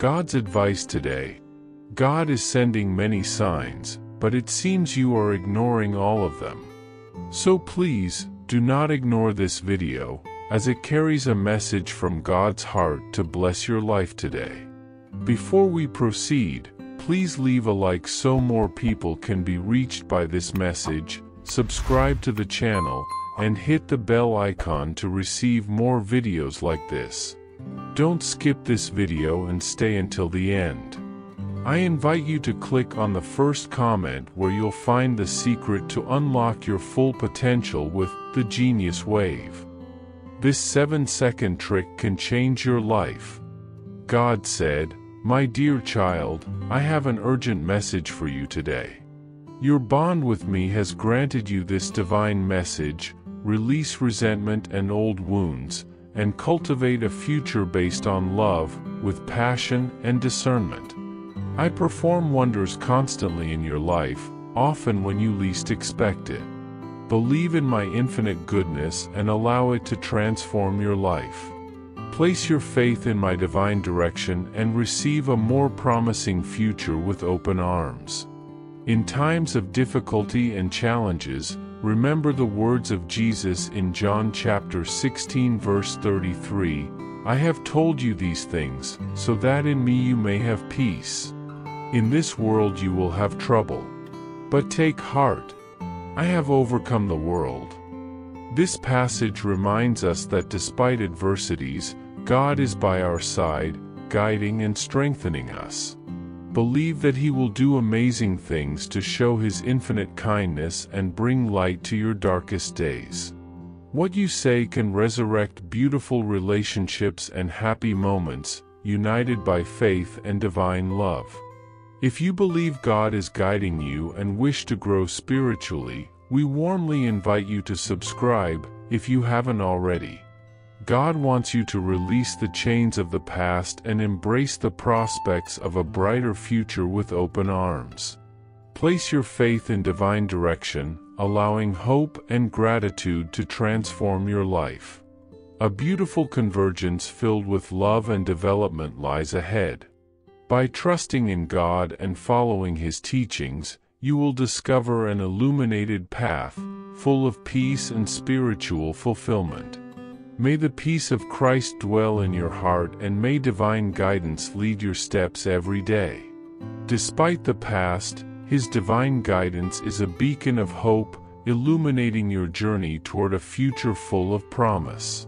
God's advice today. God is sending many signs, but it seems you are ignoring all of them. So please, do not ignore this video, as it carries a message from God's heart to bless your life today. Before we proceed, please leave a like so more people can be reached by this message, subscribe to the channel, and hit the bell icon to receive more videos like this. Don't skip this video and stay until the end. I invite you to click on the first comment where you'll find the secret to unlock your full potential with the Genius Wave. This 7 second trick can change your life. God said, My dear child, I have an urgent message for you today. Your bond with me has granted you this divine message, release resentment and old wounds, and cultivate a future based on love, with passion and discernment. I perform wonders constantly in your life, often when you least expect it. Believe in my infinite goodness and allow it to transform your life. Place your faith in my divine direction and receive a more promising future with open arms. In times of difficulty and challenges, remember the words of Jesus in John chapter 16 verse 33, I have told you these things, so that in me you may have peace. In this world you will have trouble. But take heart, I have overcome the world. This passage reminds us that despite adversities, God is by our side, guiding and strengthening us. Believe that He will do amazing things to show His infinite kindness and bring light to your darkest days. What you say can resurrect beautiful relationships and happy moments, united by faith and divine love. If you believe God is guiding you and wish to grow spiritually, we warmly invite you to subscribe, if you haven't already. God wants you to release the chains of the past and embrace the prospects of a brighter future with open arms. Place your faith in divine direction, allowing hope and gratitude to transform your life. A beautiful convergence filled with love and development lies ahead. By trusting in God and following His teachings, you will discover an illuminated path, full of peace and spiritual fulfillment. May the peace of Christ dwell in your heart and may divine guidance lead your steps every day. Despite the past, His divine guidance is a beacon of hope, illuminating your journey toward a future full of promise.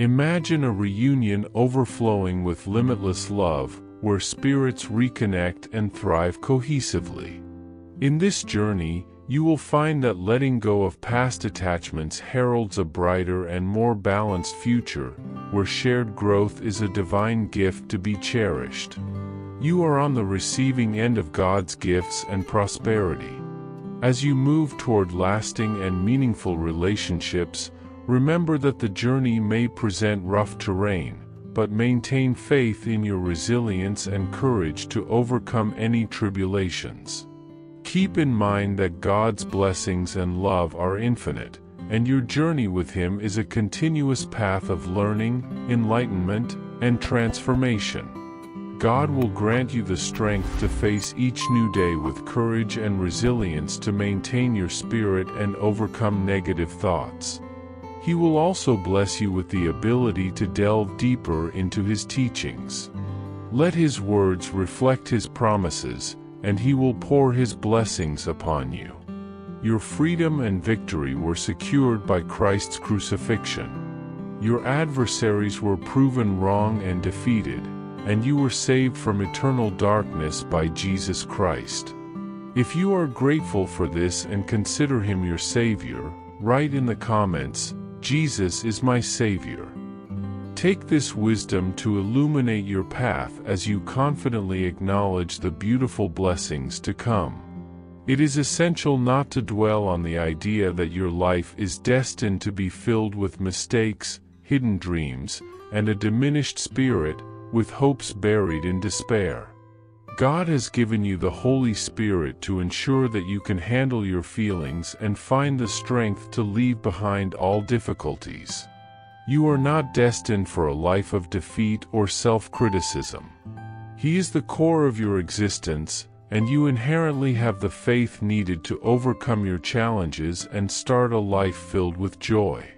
Imagine a reunion overflowing with limitless love, where spirits reconnect and thrive cohesively. In this journey, you will find that letting go of past attachments heralds a brighter and more balanced future, where shared growth is a divine gift to be cherished. You are on the receiving end of God's gifts and prosperity. As you move toward lasting and meaningful relationships, remember that the journey may present rough terrain, but maintain faith in your resilience and courage to overcome any tribulations. Keep in mind that God's blessings and love are infinite, and your journey with Him is a continuous path of learning, enlightenment, and transformation. God will grant you the strength to face each new day with courage and resilience to maintain your spirit and overcome negative thoughts. He will also bless you with the ability to delve deeper into His teachings. Let His words reflect His promises, and He will pour His blessings upon you. Your freedom and victory were secured by Christ's crucifixion. Your adversaries were proven wrong and defeated, and you were saved from eternal darkness by Jesus Christ. If you are grateful for this and consider Him your Savior, write in the comments, Jesus is my Savior. Take this wisdom to illuminate your path as you confidently acknowledge the beautiful blessings to come. It is essential not to dwell on the idea that your life is destined to be filled with mistakes, hidden dreams, and a diminished spirit, with hopes buried in despair. God has given you the Holy Spirit to ensure that you can handle your feelings and find the strength to leave behind all difficulties. You are not destined for a life of defeat or self-criticism. He is the core of your existence, and you inherently have the faith needed to overcome your challenges and start a life filled with joy.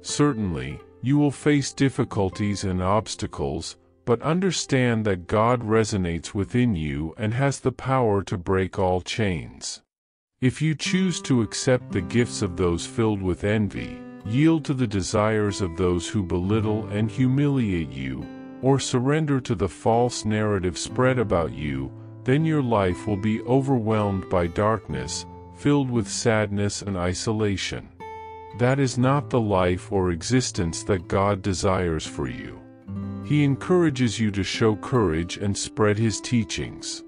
Certainly, you will face difficulties and obstacles, but understand that God resonates within you and has the power to break all chains. If you choose to accept the gifts of those filled with envy, yield to the desires of those who belittle and humiliate you, or surrender to the false narrative spread about you, then your life will be overwhelmed by darkness, filled with sadness and isolation. That is not the life or existence that God desires for you. He encourages you to show courage and spread His teachings.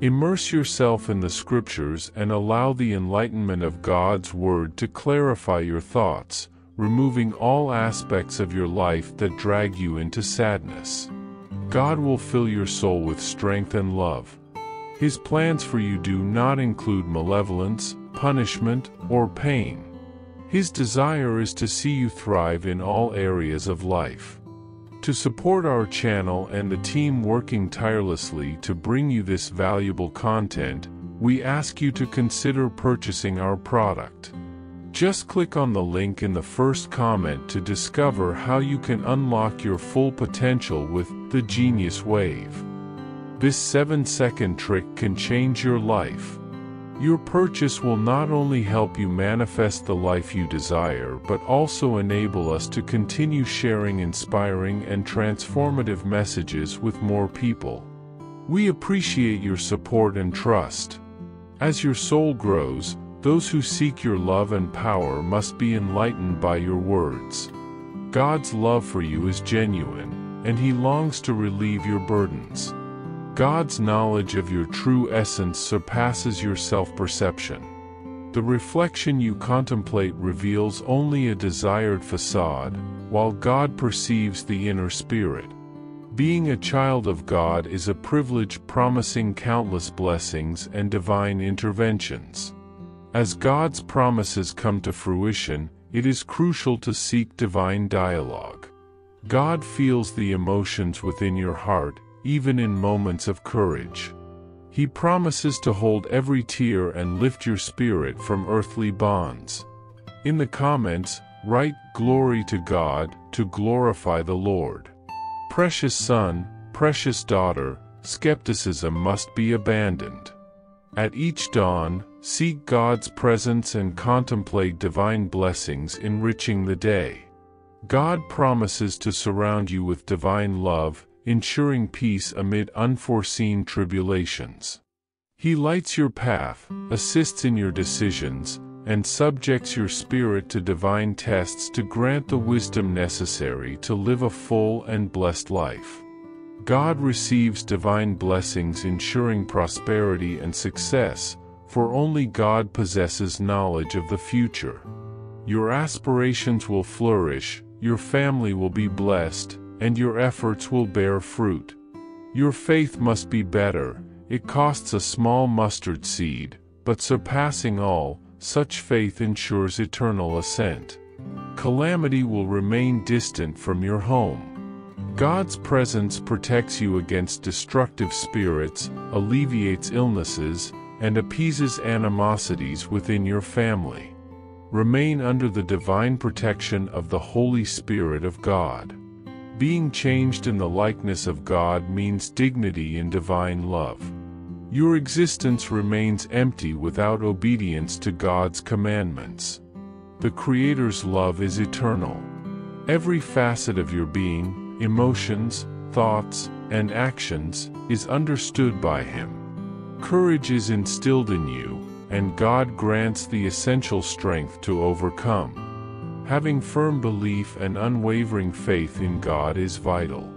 Immerse yourself in the Scriptures and allow the enlightenment of God's Word to clarify your thoughts, removing all aspects of your life that drag you into sadness. God will fill your soul with strength and love, his plans for you do not include malevolence, punishment, or pain. His desire is to see you thrive in all areas of life. To support our channel and the team working tirelessly to bring you this valuable content, we ask you to consider purchasing our product. Just click on the link in the first comment to discover how you can unlock your full potential with the Genius Wave. This 7-second trick can change your life. Your purchase will not only help you manifest the life you desire but also enable us to continue sharing inspiring and transformative messages with more people. We appreciate your support and trust. As your soul grows, those who seek your love and power must be enlightened by your words. God's love for you is genuine, and He longs to relieve your burdens. God's knowledge of your true essence surpasses your self-perception. The reflection you contemplate reveals only a desired facade, while God perceives the inner spirit. Being a child of God is a privilege promising countless blessings and divine interventions. As God's promises come to fruition, it is crucial to seek divine dialogue. God feels the emotions within your heart even in moments of courage. He promises to hold every tear and lift your spirit from earthly bonds. In the comments, write Glory to God to glorify the Lord. Precious son, precious daughter, skepticism must be abandoned. At each dawn, seek God's presence and contemplate divine blessings enriching the day. God promises to surround you with divine love, ensuring peace amid unforeseen tribulations. He lights your path, assists in your decisions, and subjects your spirit to divine tests to grant the wisdom necessary to live a full and blessed life. God receives divine blessings ensuring prosperity and success, for only God possesses knowledge of the future. Your aspirations will flourish, your family will be blessed, and your efforts will bear fruit. Your faith must be better, it costs a small mustard seed, but surpassing all, such faith ensures eternal ascent. Calamity will remain distant from your home. God's presence protects you against destructive spirits, alleviates illnesses, and appeases animosities within your family. Remain under the divine protection of the Holy Spirit of God. Being changed in the likeness of God means dignity in divine love. Your existence remains empty without obedience to God's commandments. The Creator's love is eternal. Every facet of your being, emotions, thoughts, and actions, is understood by Him. Courage is instilled in you, and God grants the essential strength to overcome. Having firm belief and unwavering faith in God is vital.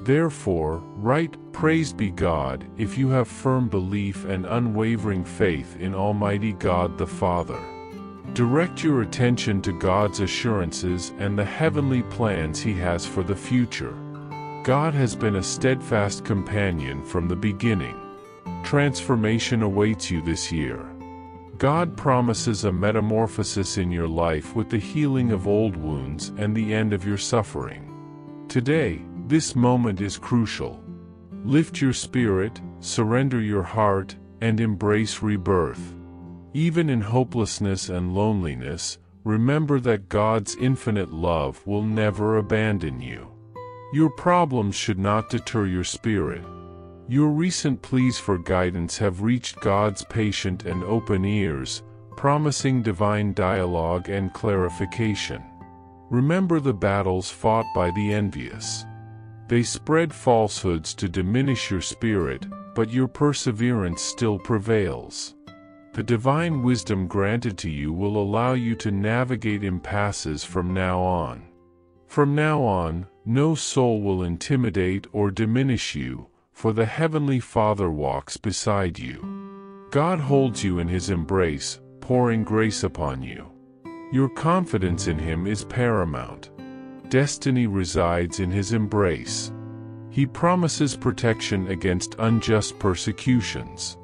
Therefore, write, Praised be God, if you have firm belief and unwavering faith in Almighty God the Father. Direct your attention to God's assurances and the heavenly plans He has for the future. God has been a steadfast companion from the beginning. Transformation awaits you this year. God promises a metamorphosis in your life with the healing of old wounds and the end of your suffering. Today, this moment is crucial. Lift your spirit, surrender your heart, and embrace rebirth. Even in hopelessness and loneliness, remember that God's infinite love will never abandon you. Your problems should not deter your spirit. Your recent pleas for guidance have reached God's patient and open ears, promising divine dialogue and clarification. Remember the battles fought by the envious. They spread falsehoods to diminish your spirit, but your perseverance still prevails. The divine wisdom granted to you will allow you to navigate impasses from now on. From now on, no soul will intimidate or diminish you, for the Heavenly Father walks beside you. God holds you in His embrace, pouring grace upon you. Your confidence in Him is paramount. Destiny resides in His embrace. He promises protection against unjust persecutions.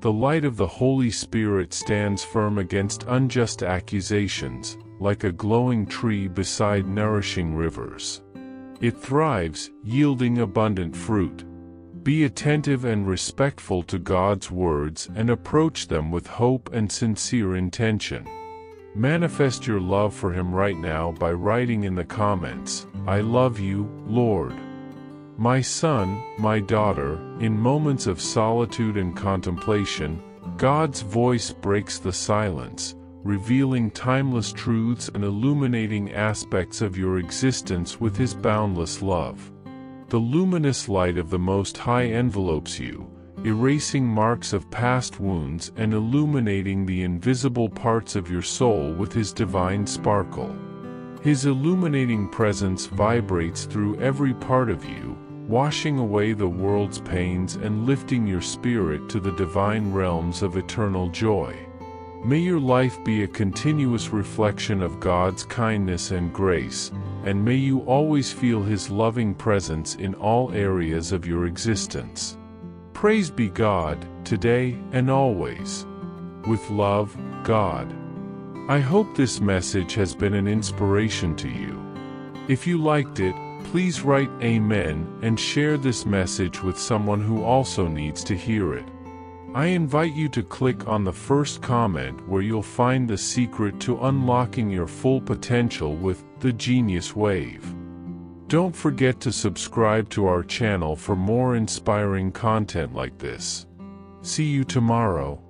The light of the Holy Spirit stands firm against unjust accusations, like a glowing tree beside nourishing rivers. It thrives, yielding abundant fruit. Be attentive and respectful to God's words and approach them with hope and sincere intention. Manifest your love for Him right now by writing in the comments, I love you, Lord. My son, my daughter, in moments of solitude and contemplation, God's voice breaks the silence, revealing timeless truths and illuminating aspects of your existence with His boundless love. The luminous light of the Most High envelopes you, erasing marks of past wounds and illuminating the invisible parts of your soul with His divine sparkle. His illuminating presence vibrates through every part of you, washing away the world's pains and lifting your spirit to the divine realms of eternal joy. May your life be a continuous reflection of God's kindness and grace, and may you always feel His loving presence in all areas of your existence. Praise be God, today and always. With love, God. I hope this message has been an inspiration to you. If you liked it, please write Amen and share this message with someone who also needs to hear it. I invite you to click on the first comment where you'll find the secret to unlocking your full potential with the Genius Wave. Don't forget to subscribe to our channel for more inspiring content like this. See you tomorrow.